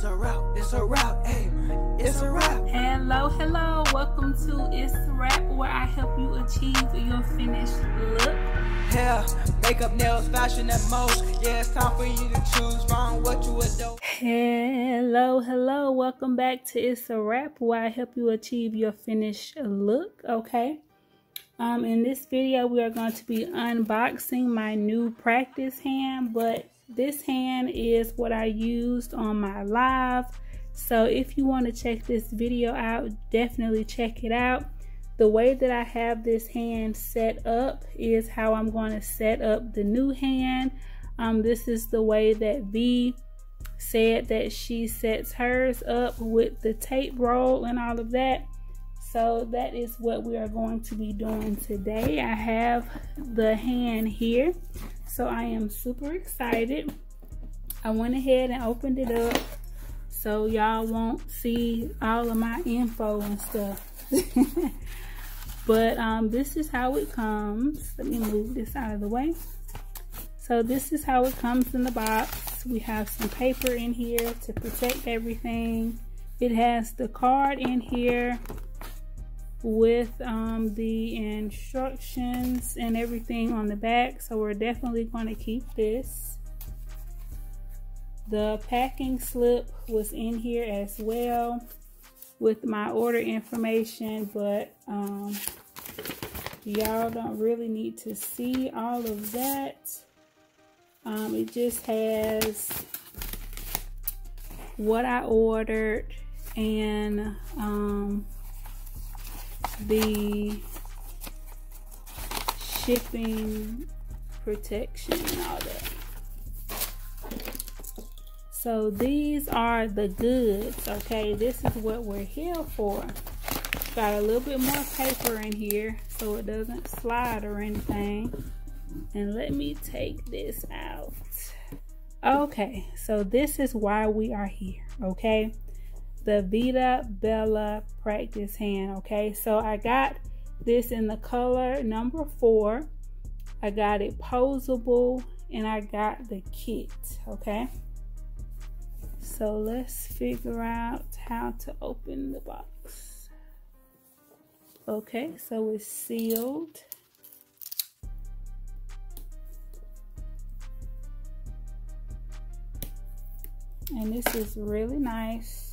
It's a wrap, it's a wrap, hey, it's a wrap. Hello, hello, welcome to It's a Wrap, where I help you achieve your finished look. Hair, makeup, nails, fashion, and most. Yeah, it's time for you to choose wrong what you adore. Hello, hello, welcome back to It's a Wrap, where I help you achieve your finished look, okay? Um, in this video, we are going to be unboxing my new practice hand, but this hand is what I used on my live. So if you want to check this video out, definitely check it out. The way that I have this hand set up is how I'm going to set up the new hand. Um, this is the way that V said that she sets hers up with the tape roll and all of that. So that is what we are going to be doing today. I have the hand here. So I am super excited. I went ahead and opened it up so y'all won't see all of my info and stuff. but um, this is how it comes. Let me move this out of the way. So this is how it comes in the box. We have some paper in here to protect everything. It has the card in here with um, the instructions and everything on the back. So we're definitely going to keep this. The packing slip was in here as well with my order information, but um, y'all don't really need to see all of that. Um, it just has what I ordered and um, the shipping protection and all that. So these are the goods, okay? This is what we're here for. Got a little bit more paper in here so it doesn't slide or anything. And let me take this out. Okay, so this is why we are here, okay? The Veeda Bella practice hand. Okay, so I got this in the color number four. I got it posable and I got the kit. Okay, so let's figure out how to open the box. Okay, so it's sealed. And this is really nice.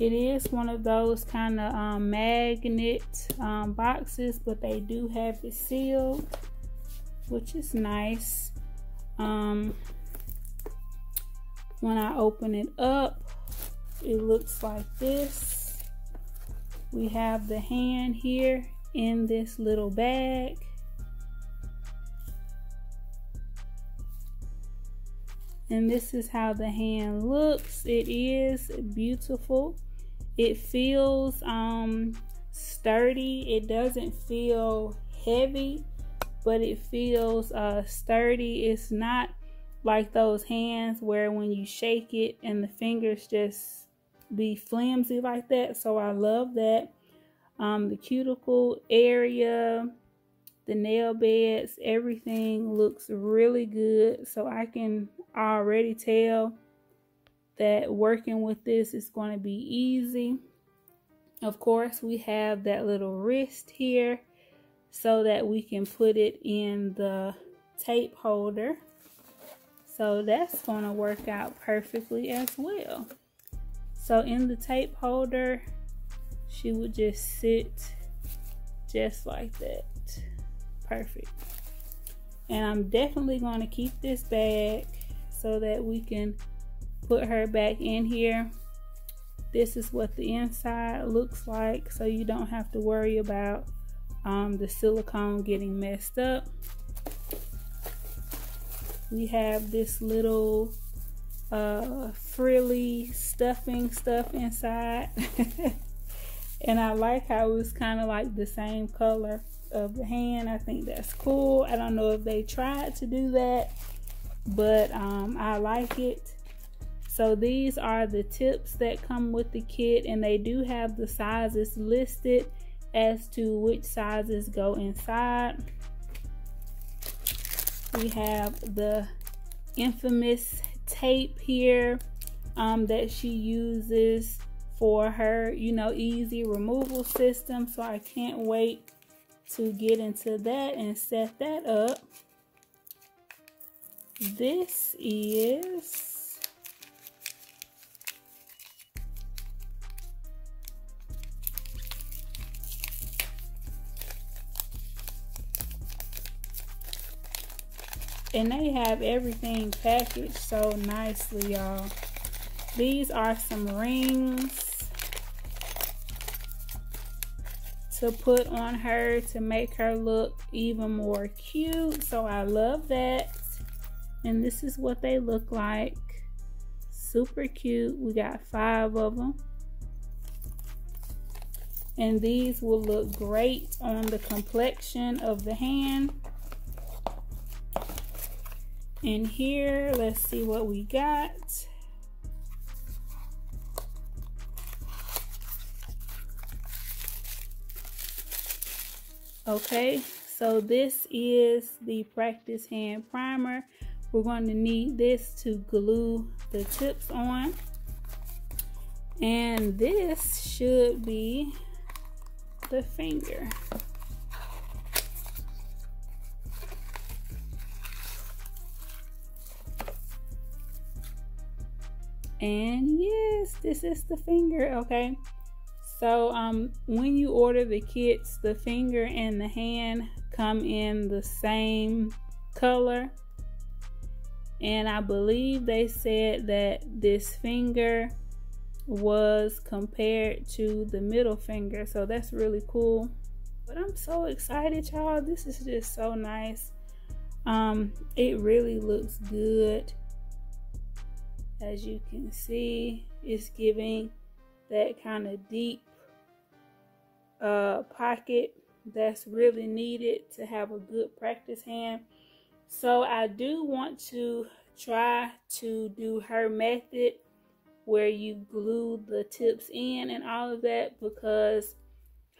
It is one of those kind of um, magnet um, boxes, but they do have it sealed, which is nice. Um, when I open it up, it looks like this. We have the hand here in this little bag. And this is how the hand looks. It is beautiful. It feels um, sturdy. It doesn't feel heavy, but it feels uh, sturdy. It's not like those hands where when you shake it and the fingers just be flimsy like that. So I love that. Um, the cuticle area, the nail beds, everything looks really good. So I can already tell that working with this is going to be easy. Of course, we have that little wrist here so that we can put it in the tape holder. So that's going to work out perfectly as well. So in the tape holder, she would just sit just like that. Perfect. And I'm definitely going to keep this bag so that we can put her back in here. This is what the inside looks like so you don't have to worry about um, the silicone getting messed up. We have this little uh, frilly stuffing stuff inside. And I like how it's kind of like the same color of the hand. I think that's cool. I don't know if they tried to do that but um, I like it so these are the tips that come with the kit and they do have the sizes listed as to which sizes go inside. We have the infamous tape here um, that she uses for her, you know, easy removal system. So I can't wait to get into that and set that up. This is and they have everything packaged so nicely y'all. These are some rings to put on her to make her look even more cute. So I love that. And this is what they look like. Super cute. We got five of them and these will look great on the complexion of the hand in here. Let's see what we got. Okay so this is the practice hand primer. We're going to need this to glue the tips on. And this should be the finger and yes this is the finger okay? So um when you order the kits the finger and the hand come in the same color. And I believe they said that this finger was compared to the middle finger. So that's really cool. But I'm so excited y'all. This is just so nice. Um it really looks good as you can see it's giving that kind of deep uh, pocket that's really needed to have a good practice hand. So I do want to try to do her method where you glue the tips in and all of that because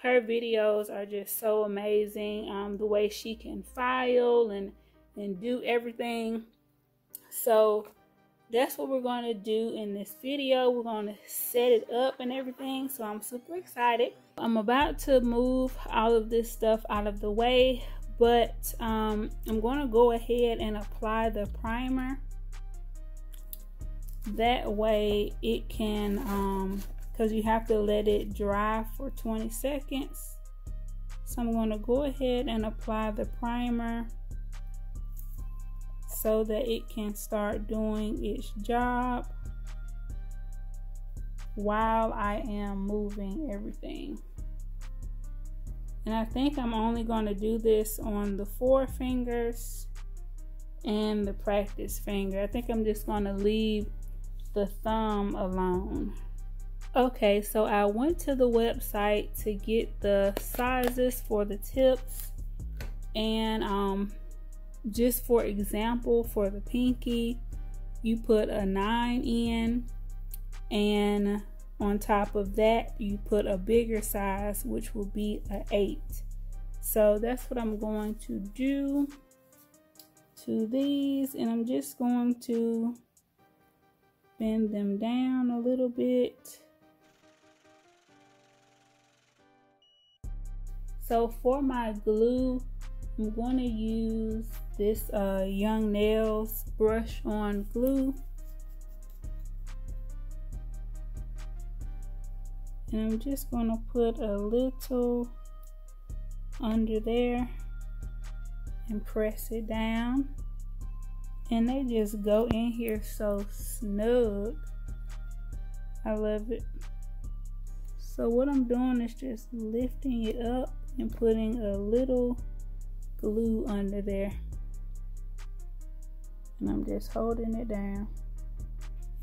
her videos are just so amazing um, the way she can file and and do everything. So that's what we're going to do in this video. We're going to set it up and everything so i'm super excited. I'm about to move all of this stuff out of the way but um, i'm going to go ahead and apply the primer. That way it can um because you have to let it dry for 20 seconds. So i'm going to go ahead and apply the primer so that it can start doing its job while I am moving everything. And I think I'm only going to do this on the four fingers and the practice finger. I think I'm just going to leave the thumb alone. Okay, so I went to the website to get the sizes for the tips and um just for example, for the pinky, you put a 9 in, and on top of that, you put a bigger size, which will be a 8. So that's what I'm going to do to these, and I'm just going to bend them down a little bit. So for my glue, I'm going to use this uh, Young Nails brush on glue. And I'm just going to put a little under there and press it down. And they just go in here so snug. I love it. So what I'm doing is just lifting it up and putting a little glue under there and I'm just holding it down.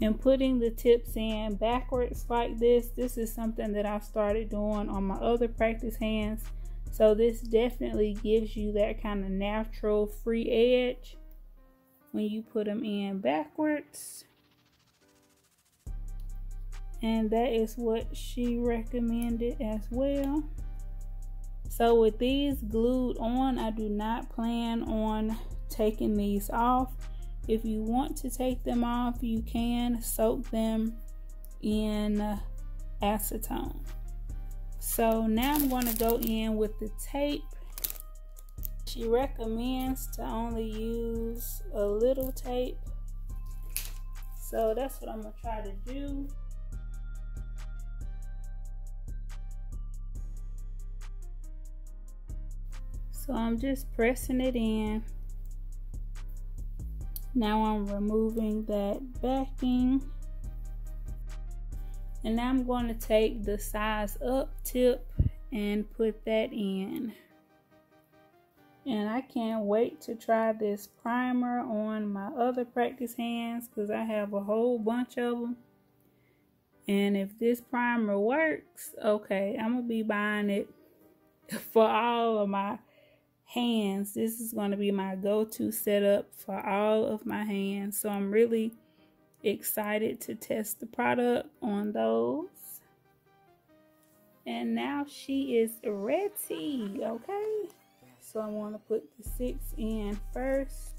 And putting the tips in backwards like this this is something that I started doing on my other practice hands. So this definitely gives you that kind of natural free edge when you put them in backwards. And that is what she recommended as well. So with these glued on I do not plan on taking these off If you want to take them off, you can soak them in acetone. So now I'm going to go in with the tape. She recommends to only use a little tape. So that's what I'm going to try to do. So I'm just pressing it in. Now I'm removing that backing. And now I'm going to take the size up tip and put that in. And I can't wait to try this primer on my other practice hands because I have a whole bunch of them. And if this primer works, okay, I'm going to be buying it for all of my hands. This is going to be my go-to setup for all of my hands. So I'm really excited to test the product on those. And now she is ready, okay? So I want to put the six in first.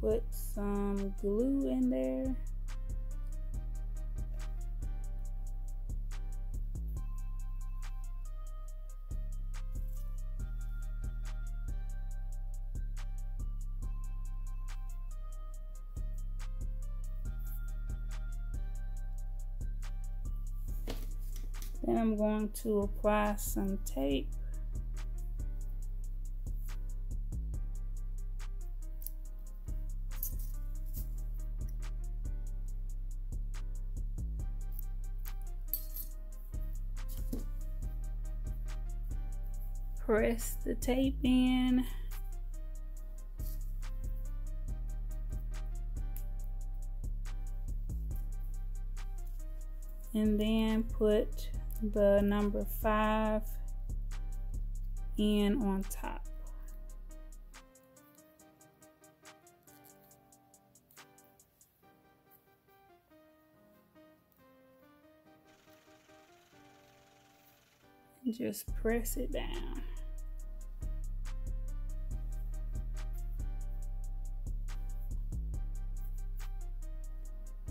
Put some glue in there. Then I'm going to apply some tape. Press the tape in. and then put the number five in on top. And just press it down.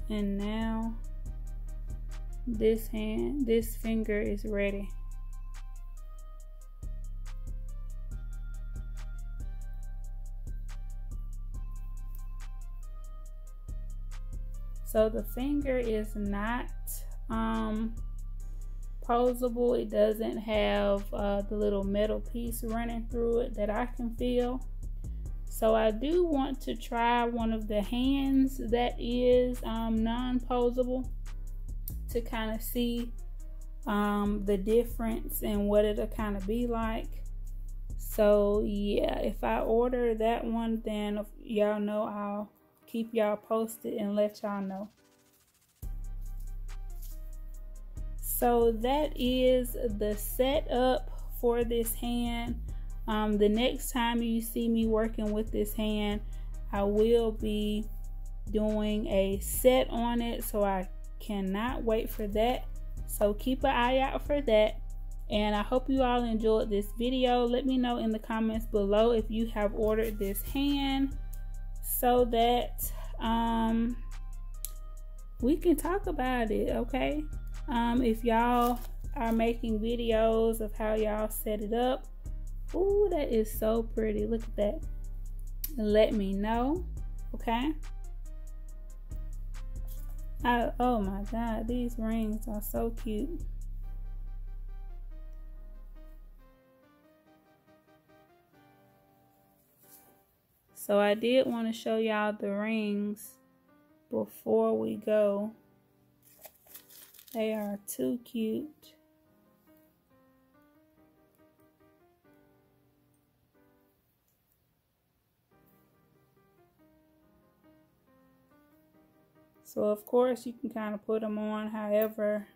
And now this hand, this finger is ready. So the finger is not um, posable. It doesn't have uh, the little metal piece running through it that I can feel. So I do want to try one of the hands that is um, non-posable to kind of see um, the difference and what it'll kind of be like. So yeah, if I order that one, then y'all know I'll keep y'all posted and let y'all know. So that is the setup for this hand. Um, the next time you see me working with this hand, I will be doing a set on it so I cannot wait for that. So keep an eye out for that. And I hope you all enjoyed this video. Let me know in the comments below if you have ordered this hand so that um, we can talk about it, okay? Um, if y'all are making videos of how y'all set it up, Ooh, that is so pretty. Look at that. Let me know, okay? I, oh my god, these rings are so cute. So I did want to show y'all the rings before we go. They are too cute. So of course you can kind of put them on however.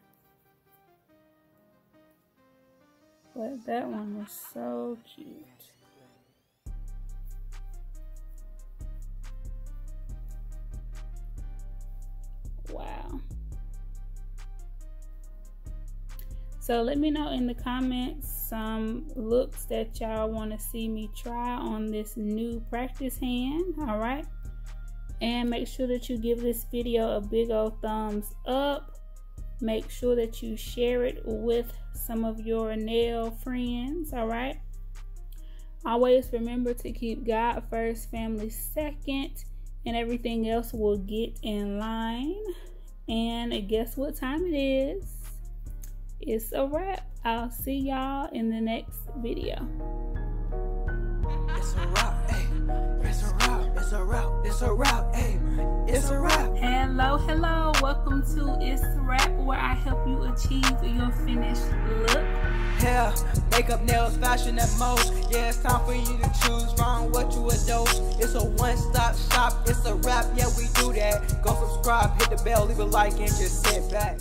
But that one is so cute. Wow. So let me know in the comments some looks that y'all want to see me try on this new practice hand. All right. And make sure that you give this video a big old thumbs up. Make sure that you share it with some of your nail friends. All right. Always remember to keep God first, family second, and everything else will get in line. And guess what time it is? It's a wrap. I'll see y'all in the next video. It's a wrap. It's a wrap, it's a wrap, it's a wrap, hey. It's a wrap. Hello, hello. Welcome to It's a Wrap, where I help you achieve your finished look. Hair, makeup, nails, fashion at most. Yeah, it's time for you to choose from what you adore. It's a one-stop shop. It's a wrap. Yeah, we do that. Go subscribe, hit the bell, leave a like, and just sit back.